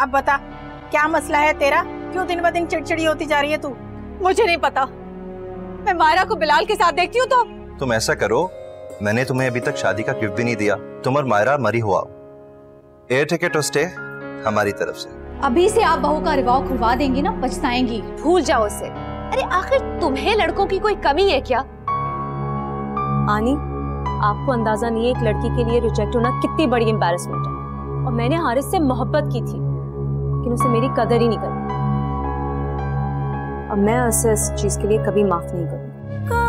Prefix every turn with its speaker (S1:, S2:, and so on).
S1: अब बता क्या मसला है तेरा? क्यों दिन ब दिन चिड़चिड़ी होती जा रही है तू?
S2: मुझे नहीं पता। मैं मायरा को बिलाल के साथ देखती हूँ तो?
S3: तुम ऐसा करो मैंने तुम्हें अभी तक शादी का गिफ्ट भी नहीं दिया। तुम और मायरा मरी हुआ एयर टिकट और स्टे हमारी तरफ़ से।
S4: अभी से आप बहू का रिवाव खुलवा देंगी ना पछताएँगी।
S5: भूल जाओ उसे। अरे आखिर तुम्हें लड़कों की कोई कमी है क्या? आनी आपको अंदाज़ा नहीं है एक लड़की के लिए रिजेक्ट होना कितनी बड़ी एम्बेरसमेंट है। और मैंने हारिस से मोहब्बत की थी। लेकिन उसे मेरी कदर ही नहीं करी और मैं उसे इस चीज़ के लिए कभी माफ़ नहीं करूँगी।